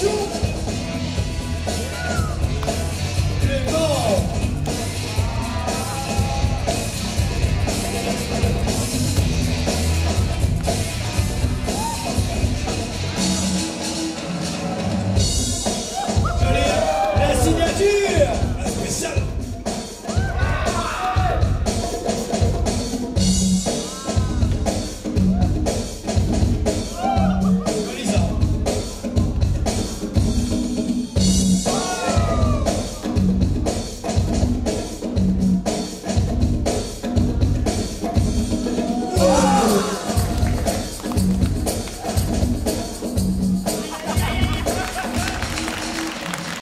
Shoot!